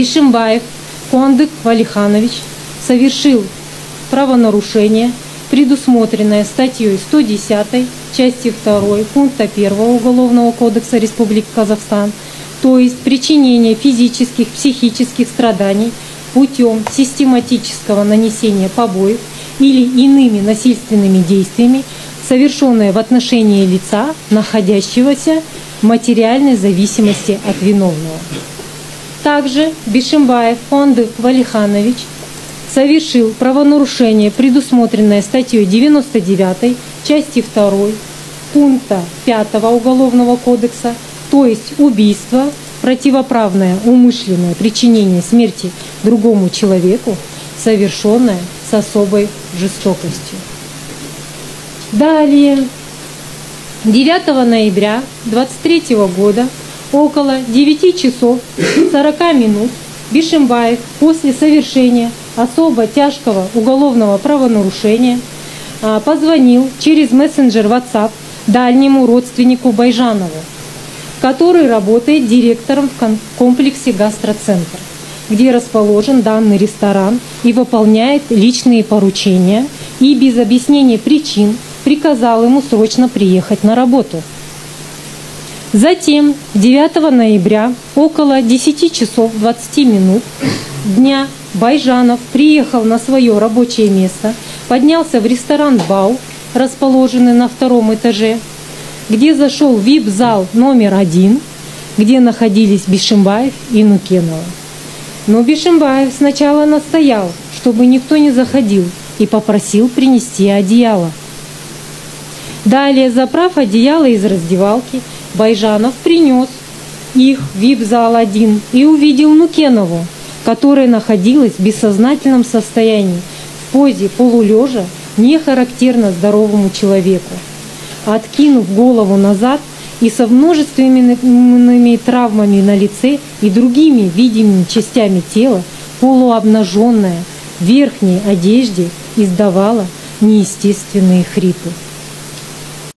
Ишимбаев Куандык Валиханович совершил правонарушение, предусмотренное статьей 110 части 2 пункта 1 Уголовного кодекса Республики Казахстан, то есть причинение физических, психических страданий путем систематического нанесения побоев или иными насильственными действиями, совершенное в отношении лица, находящегося в материальной зависимости от виновного. Также Бишимбаев Фондык Валиханович совершил правонарушение, предусмотренное статьей 99 части 2 пункта 5 Уголовного кодекса, то есть убийство, противоправное умышленное причинение смерти другому человеку, совершенное с особой жестокостью. Далее, 9 ноября 2023 года около 9 часов 40 минут Бишимбаев после совершения особо тяжкого уголовного правонарушения а, позвонил через мессенджер WhatsApp дальнему родственнику Байжанову, который работает директором в комплексе «Гастроцентр», где расположен данный ресторан и выполняет личные поручения и без объяснения причин приказал ему срочно приехать на работу. Затем 9 ноября около 10 часов 20 минут дня Байжанов приехал на свое рабочее место, поднялся в ресторан «Бау», расположенный на втором этаже, где зашел в вип-зал номер один, где находились Бишимбаев и Нукенова. Но Бишимбаев сначала настоял, чтобы никто не заходил, и попросил принести одеяло. Далее, заправ одеяло из раздевалки, Байжанов принес их в вип-зал один и увидел Нукенову, которая находилась в бессознательном состоянии, в позе полулежа, не характерно здоровому человеку. Откинув голову назад и со множественными травмами на лице и другими видимыми частями тела, полуобнаженная в верхней одежде издавала неестественные хрипы.